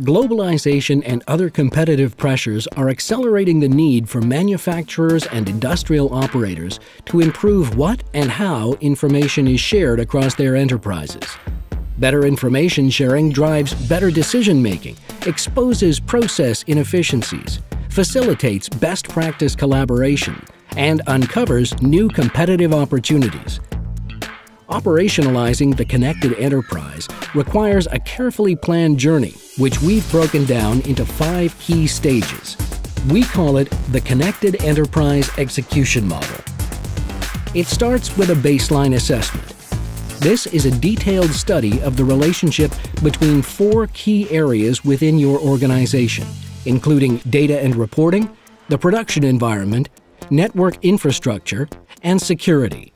Globalization and other competitive pressures are accelerating the need for manufacturers and industrial operators to improve what and how information is shared across their enterprises. Better information sharing drives better decision making, exposes process inefficiencies, facilitates best practice collaboration, and uncovers new competitive opportunities. Operationalizing the connected enterprise requires a carefully planned journey, which we've broken down into five key stages. We call it the Connected Enterprise Execution Model. It starts with a baseline assessment. This is a detailed study of the relationship between four key areas within your organization, including data and reporting, the production environment, network infrastructure, and security.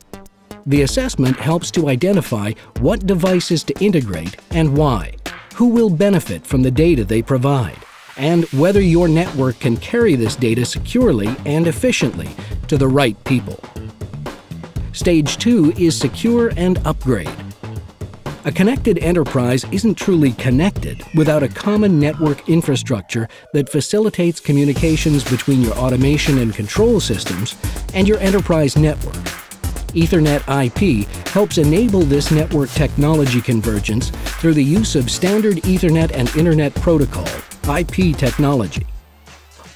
The assessment helps to identify what devices to integrate and why, who will benefit from the data they provide, and whether your network can carry this data securely and efficiently to the right people. Stage 2 is secure and upgrade. A connected enterprise isn't truly connected without a common network infrastructure that facilitates communications between your automation and control systems and your enterprise network. Ethernet IP helps enable this network technology convergence through the use of standard Ethernet and Internet Protocol IP technology.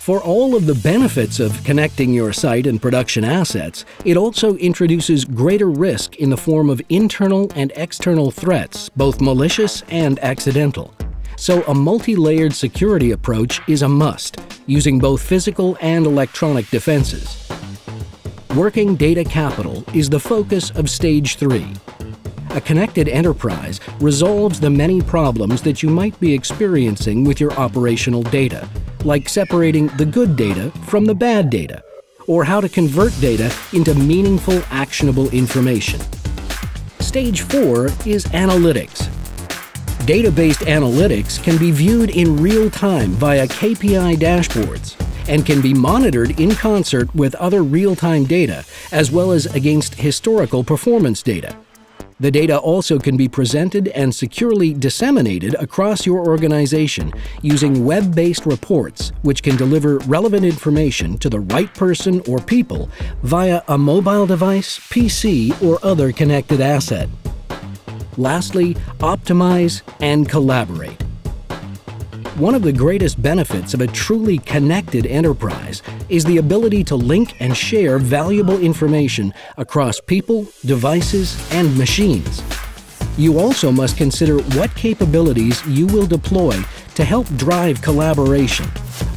For all of the benefits of connecting your site and production assets, it also introduces greater risk in the form of internal and external threats, both malicious and accidental. So a multi-layered security approach is a must, using both physical and electronic defenses. Working data capital is the focus of Stage 3. A connected enterprise resolves the many problems that you might be experiencing with your operational data, like separating the good data from the bad data, or how to convert data into meaningful, actionable information. Stage 4 is analytics. Data-based analytics can be viewed in real time via KPI dashboards and can be monitored in concert with other real-time data, as well as against historical performance data. The data also can be presented and securely disseminated across your organization using web-based reports, which can deliver relevant information to the right person or people via a mobile device, PC, or other connected asset. Lastly, optimize and collaborate. One of the greatest benefits of a truly connected enterprise is the ability to link and share valuable information across people, devices, and machines. You also must consider what capabilities you will deploy to help drive collaboration,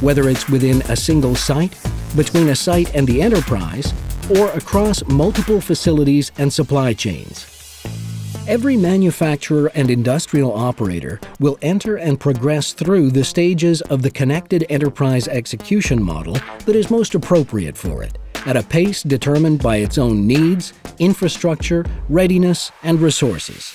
whether it's within a single site, between a site and the enterprise, or across multiple facilities and supply chains. Every manufacturer and industrial operator will enter and progress through the stages of the connected enterprise execution model that is most appropriate for it, at a pace determined by its own needs, infrastructure, readiness, and resources.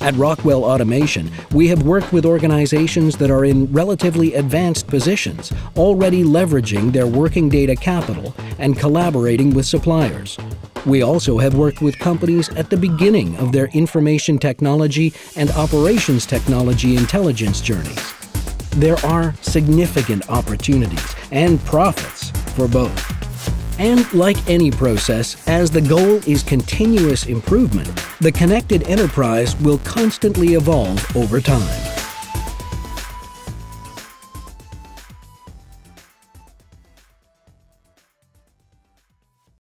At Rockwell Automation, we have worked with organizations that are in relatively advanced positions, already leveraging their working data capital and collaborating with suppliers. We also have worked with companies at the beginning of their information technology and operations technology intelligence journeys. There are significant opportunities and profits for both. And like any process, as the goal is continuous improvement, the connected enterprise will constantly evolve over time.